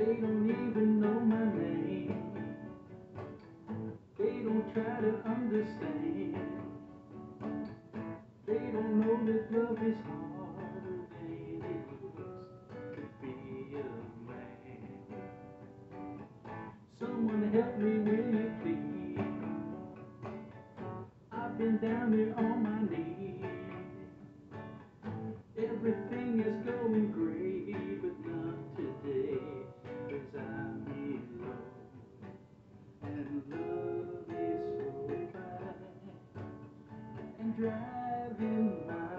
They don't even know my name. They don't try to understand. They don't know that love is harder than it looks to be a man. Someone help me, will you please? I've been down here on my driving my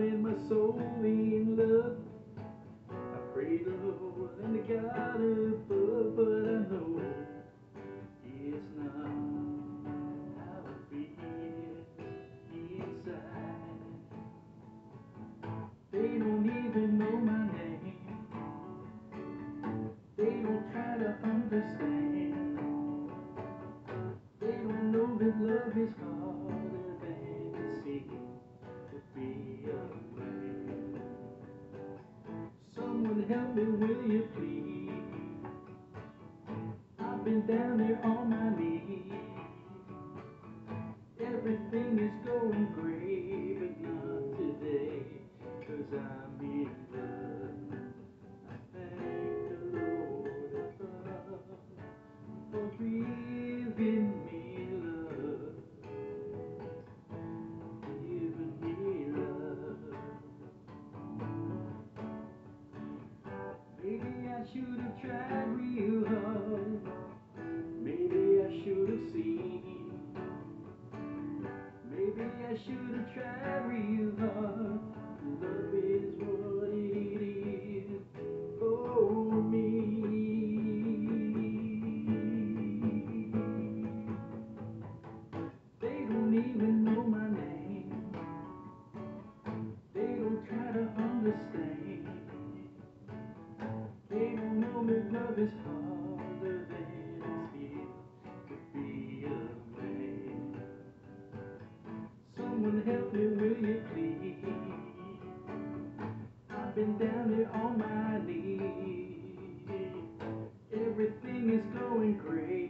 and my soul in love. I pray the Lord and the God above, but I know it's not how I feel inside. They don't even know my name. They don't try to understand. Help me, will you please? I've been down here on my knees. Everything is going great, but not today, cause I'm in love. I thank the Lord above for giving should have tried real hard. Love is what it is for me. They don't even know my name. They don't try to understand. They don't know that love is harder getting down here on my knees. Everything is going great.